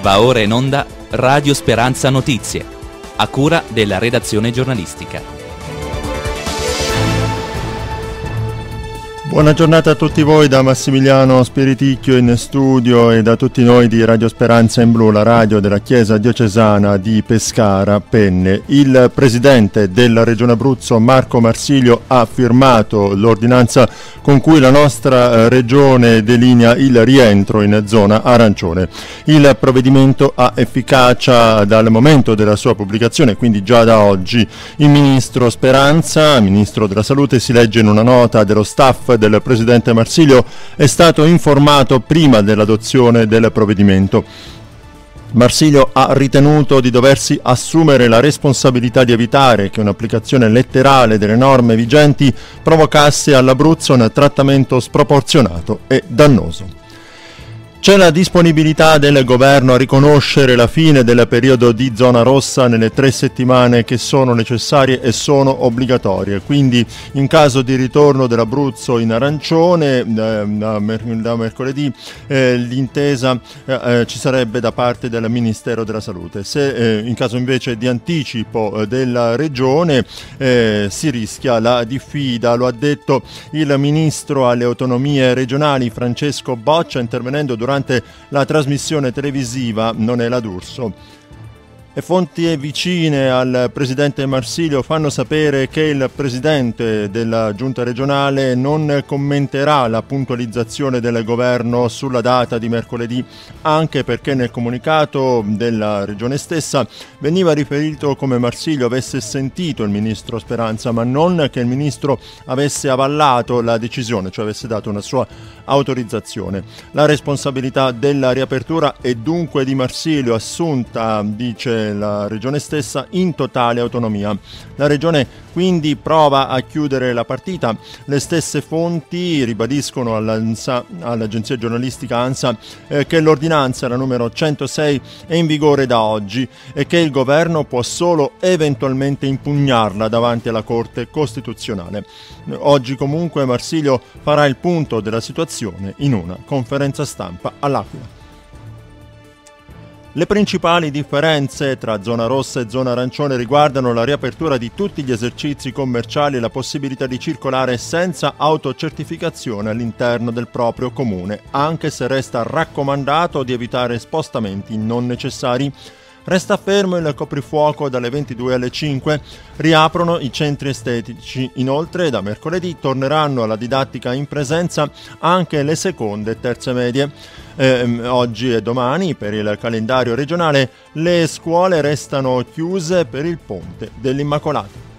Va ora in onda Radio Speranza Notizie, a cura della redazione giornalistica. Buona giornata a tutti voi da Massimiliano Spiriticchio in studio e da tutti noi di Radio Speranza in Blu, la radio della Chiesa diocesana di Pescara Penne. Il presidente della Regione Abruzzo Marco Marsiglio ha firmato l'ordinanza con cui la nostra eh, regione delinea il rientro in zona arancione. Il provvedimento ha efficacia dal momento della sua pubblicazione, quindi già da oggi. Il ministro Speranza, ministro della Salute, si legge in una nota dello staff del Presidente Marsilio è stato informato prima dell'adozione del provvedimento. Marsilio ha ritenuto di doversi assumere la responsabilità di evitare che un'applicazione letterale delle norme vigenti provocasse all'Abruzzo un trattamento sproporzionato e dannoso. C'è la disponibilità del governo a riconoscere la fine del periodo di zona rossa nelle tre settimane che sono necessarie e sono obbligatorie. Quindi in caso di ritorno dell'Abruzzo in arancione eh, da, mer- da, mercoledì eh, l'intesa eh, eh ci sarebbe da parte del Ministero della Salute. Se eh, in caso invece di anticipo eh, della regione si rischia la diffida, lo ha detto il Ministro alle autonomie regionali Francesco Boccia intervenendo durante durante la trasmissione televisiva Non è la D'Urso. E fonti vicine al presidente Marsilio fanno sapere che il presidente della giunta regionale non commenterà la puntualizzazione del governo sulla data di mercoledì, anche perché nel comunicato della regione stessa veniva riferito come Marsilio avesse sentito il ministro Speranza, ma non che il ministro avesse avallato la decisione, cioè avesse dato una sua autorizzazione. La responsabilità della riapertura è dunque di Marsilio, assunta, dice la regione stessa in totale autonomia. La regione quindi prova a chiudere la partita. Le stesse fonti ribadiscono all'agenzia giornalistica ANSA eh, che l'ordinanza, la numero 106, è in vigore da oggi e che il governo può solo eventualmente impugnarla davanti alla Corte Costituzionale. Oggi comunque Marsilio farà il punto della situazione in una conferenza stampa all'Aquila. Le principali differenze tra zona rossa e zona arancione riguardano la riapertura di tutti gli esercizi commerciali e la possibilità di circolare senza autocertificazione all'interno del proprio comune, anche se resta raccomandato di evitare spostamenti non necessari. Resta fermo il coprifuoco dalle 22 alle 5, riaprono i centri estetici. Inoltre da mercoledì torneranno alla didattica in presenza anche le seconde e terze medie eh, oggi e domani per il calendario regionale le scuole restano chiuse per il ponte dell'Immacolato.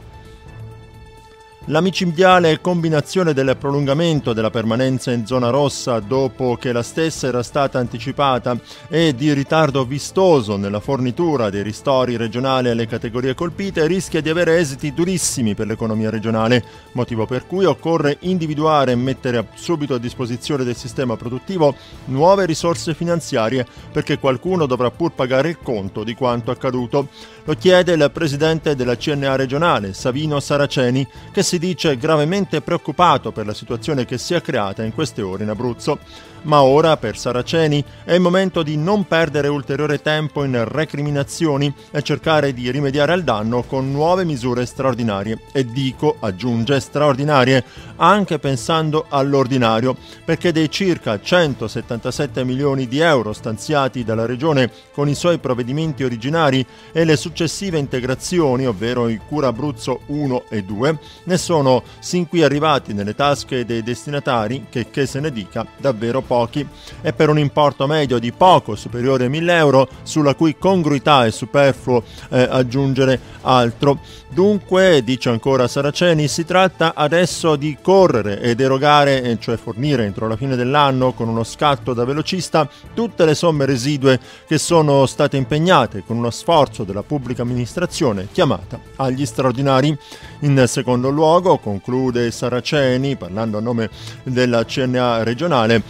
La micidiale combinazione del prolungamento della permanenza in zona rossa dopo che la stessa era stata anticipata e di ritardo vistoso nella fornitura dei ristori regionali alle categorie colpite rischia di avere esiti durissimi per l'economia regionale, motivo per cui occorre individuare e mettere subito a disposizione del sistema produttivo nuove risorse finanziarie perché qualcuno dovrà pur pagare il conto di quanto accaduto. Lo chiede il presidente della CNA regionale, Savino Saraceni, che si dice gravemente preoccupato per la situazione che si è creata in queste ore in Abruzzo ma ora per Saraceni è il momento di non perdere ulteriore tempo in recriminazioni e cercare di rimediare al danno con nuove misure straordinarie. E dico, aggiunge, straordinarie anche pensando all'ordinario, perché dei circa 177 milioni di euro stanziati dalla Regione con i suoi provvedimenti originari e le successive integrazioni, ovvero i Cura Abruzzo 1 e 2, ne sono sin qui arrivati nelle tasche dei destinatari, che, che se ne dica, davvero pochi e per un importo medio di poco superiore a 1000 euro sulla cui congruità è superfluo eh, aggiungere altro. Dunque, dice ancora Saraceni, si tratta adesso di correre ed erogare, eh, cioè fornire entro la fine dell'anno con uno scatto da velocista tutte le somme residue che sono state impegnate con uno sforzo della pubblica amministrazione chiamata agli straordinari. In secondo luogo, conclude Saraceni, parlando a nome della CNA regionale,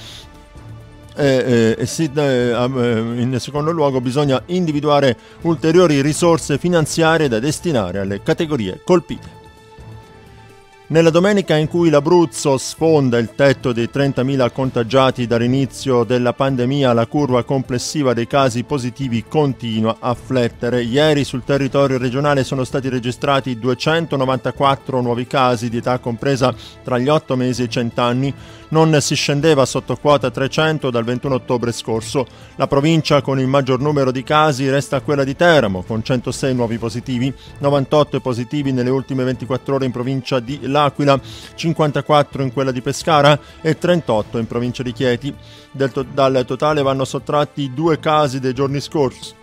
eh, eh, si, eh, in secondo luogo bisogna individuare ulteriori risorse finanziarie da destinare alle categorie colpite. Nella domenica in cui l'Abruzzo sfonda il tetto dei 30.000 contagiati dall'inizio della pandemia, la curva complessiva dei casi positivi continua a flettere. Ieri sul territorio regionale sono stati registrati 294 nuovi casi di età compresa tra gli 8 mesi e i 100 anni. Non si scendeva sotto quota 300 dal 21 ottobre scorso. La provincia con il maggior numero di casi resta quella di Teramo, con 106 nuovi positivi, 98 positivi nelle ultime 24 ore in provincia di La L'Aquila, 54 in quella di Pescara e 38 in provincia di Chieti. To- dal totale vanno sottratti due casi dei giorni scorsi,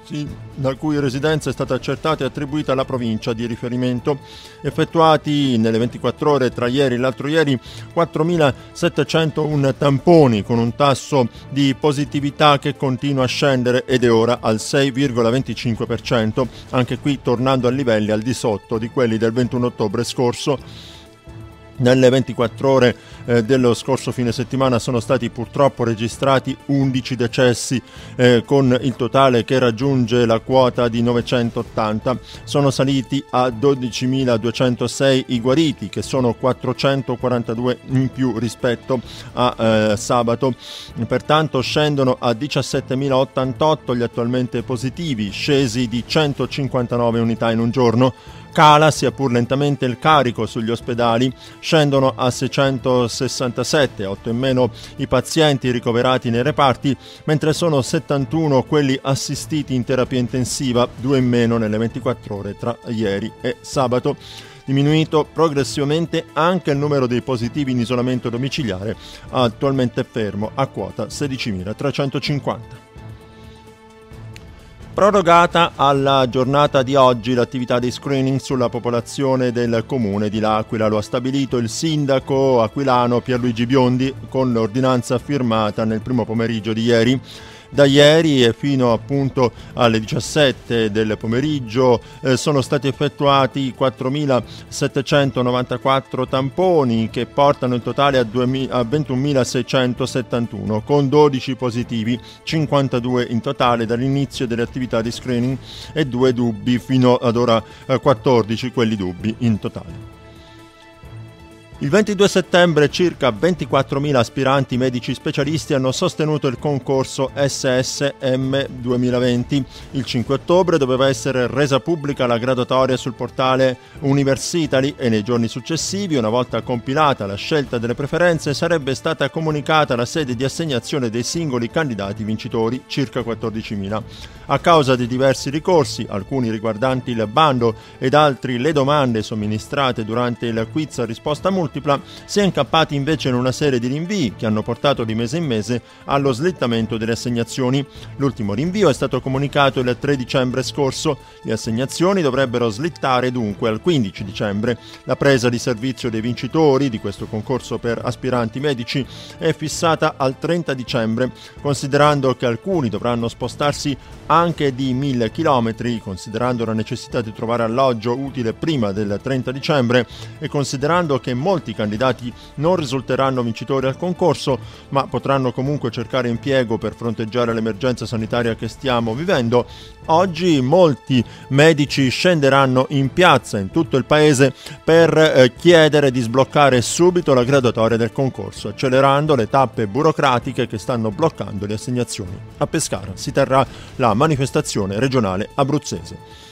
la cui residenza è stata accertata e attribuita alla provincia di riferimento. Effettuati nelle 24 ore tra ieri e l'altro ieri 4.701 tamponi con un tasso di positività che continua a scendere ed è ora al 6,25%, anche qui tornando a livelli al di sotto di quelli del 21 ottobre scorso. Nelle 24 ore eh, dello scorso fine settimana sono stati purtroppo registrati 11 decessi eh, con il totale che raggiunge la quota di 980. Sono saliti a 12.206 i guariti che sono 442 in più rispetto a eh, sabato. Pertanto scendono a 17.088 gli attualmente positivi, scesi di 159 unità in un giorno. Cala sia pur lentamente il carico sugli ospedali, scendono a 667, 8 in meno i pazienti ricoverati nei reparti, mentre sono 71 quelli assistiti in terapia intensiva, 2 in meno nelle 24 ore tra ieri e sabato diminuito progressivamente anche il numero dei positivi in isolamento domiciliare, attualmente fermo a quota 16.350. Prorogata alla giornata di oggi l'attività di screening sulla popolazione del comune di L'Aquila. Lo ha stabilito il sindaco aquilano Pierluigi Biondi con l'ordinanza firmata nel primo pomeriggio di ieri da ieri e fino appunto alle 17 del pomeriggio eh, sono stati effettuati 4.794 tamponi che portano in totale a, 2, a 21.671 con 12 positivi, 52 in totale dall'inizio delle attività di screening e due dubbi fino ad ora eh, 14 quelli dubbi in totale. Il 22 settembre circa 24.000 aspiranti medici specialisti hanno sostenuto il concorso SSM 2020. Il 5 ottobre doveva essere resa pubblica la graduatoria sul portale Universitali e nei giorni successivi, una volta compilata la scelta delle preferenze, sarebbe stata comunicata la sede di assegnazione dei singoli candidati vincitori, circa 14.000. A causa di diversi ricorsi, alcuni riguardanti il bando ed altri le domande somministrate durante il quiz a risposta multipla, multipla, si è incappati invece in una serie di rinvii che hanno portato di mese in mese allo slittamento delle assegnazioni. L'ultimo rinvio è stato comunicato il 3 dicembre scorso. Le assegnazioni dovrebbero slittare dunque al 15 dicembre. La presa di servizio dei vincitori di questo concorso per aspiranti medici è fissata al 30 dicembre, considerando che alcuni dovranno spostarsi anche di 1000 km, considerando la necessità di trovare alloggio utile prima del 30 dicembre e considerando che molti candidati non risulteranno vincitori al concorso, ma potranno comunque cercare impiego per fronteggiare l'emergenza sanitaria che stiamo vivendo, oggi molti medici scenderanno in piazza in tutto il paese per eh, chiedere di sbloccare subito la graduatoria del concorso, accelerando le tappe burocratiche che stanno bloccando le assegnazioni. A Pescara si terrà la manifestazione regionale abruzzese.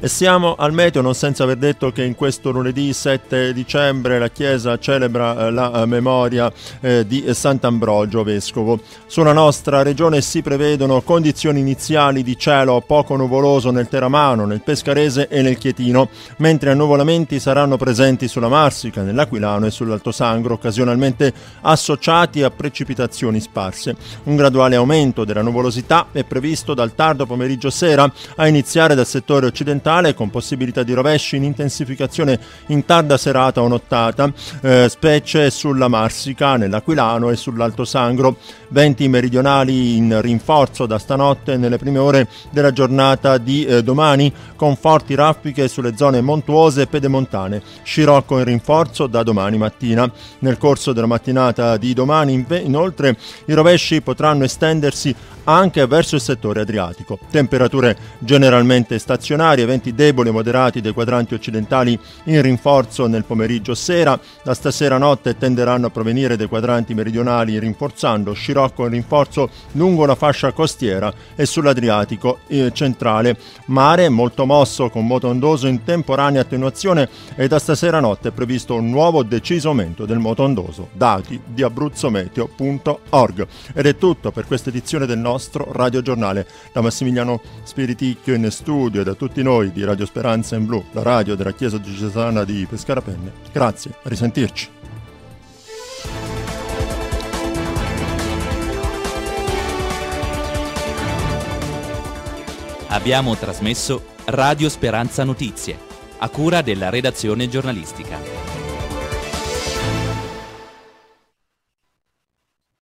E siamo al meteo non senza aver detto che in questo lunedì 7 dicembre la Chiesa celebra eh, la eh, memoria eh, di Sant'Ambrogio Vescovo. Sulla nostra regione si prevedono condizioni iniziali di cielo poco nuvoloso nel Teramano, nel Pescarese e nel Chietino, mentre annuvolamenti saranno presenti sulla Marsica, nell'Aquilano e sull'Alto Sangro, occasionalmente associati a precipitazioni sparse. Un graduale aumento della nuvolosità è previsto dal tardo pomeriggio sera, a iniziare dal settore occidentale orientale con possibilità di rovesci in intensificazione in tarda serata o nottata, eh, specie sulla Marsica, nell'Aquilano e sull'Alto Sangro. Venti meridionali in rinforzo da stanotte nelle prime ore della giornata di eh, domani con forti raffiche sulle zone montuose e pedemontane. Scirocco in rinforzo da domani mattina. Nel corso della mattinata di domani inoltre i rovesci potranno estendersi anche verso il settore adriatico. Temperature generalmente stazionarie, venti deboli e moderati dei quadranti occidentali in rinforzo nel pomeriggio sera. Da stasera notte tenderanno a provenire dai quadranti meridionali rinforzando scirocco in rinforzo lungo la fascia costiera e sull'Adriatico eh, centrale. Mare molto mosso con moto ondoso in temporanea attenuazione e da stasera notte è previsto un nuovo deciso aumento del moto ondoso. Dati di abruzzometeo.org. Ed è tutto per questa edizione del nostro Radio Giornale. Da Massimiliano Spiriticchio in studio e da tutti noi di Radio Speranza in Blu, la radio della Chiesa Diocesana di Pescara Penne. Grazie, a risentirci. Abbiamo trasmesso Radio Speranza Notizie, a cura della redazione giornalistica.